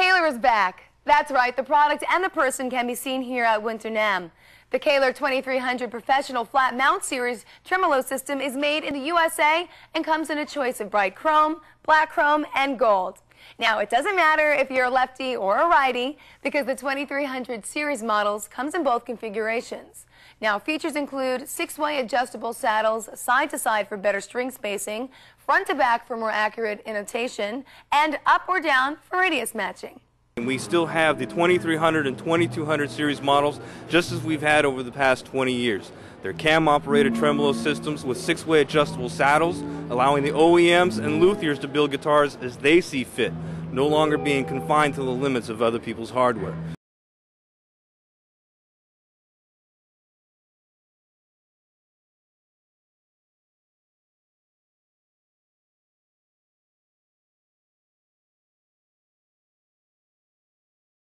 Kahler is back. That's right, the product and the person can be seen here at Winter NAMM. The Kahler 2300 Professional Flat Mount Series tremolo system is made in the USA and comes in a choice of bright chrome, black chrome, and gold. Now, it doesn't matter if you're a lefty or a righty because the 2300 series models comes in both configurations. Now, features include six-way adjustable saddles, side to side for better string spacing, front to back for more accurate intonation, and up or down for radius matching. We still have the 2300 and 2200 series models just as we've had over the past 20 years. They're cam operated tremolo systems with six way adjustable saddles, allowing the OEMs and luthiers to build guitars as they see fit, no longer being confined to the limits of other people's hardware.